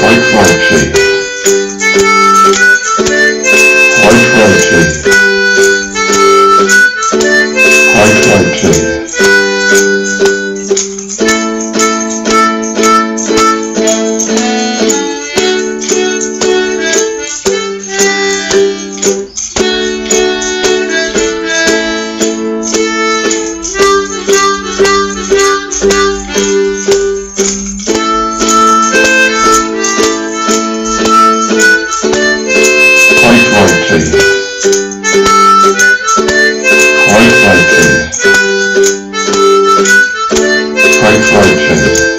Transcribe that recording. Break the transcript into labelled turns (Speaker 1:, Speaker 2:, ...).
Speaker 1: high quality, likely, quite likely, quite likely.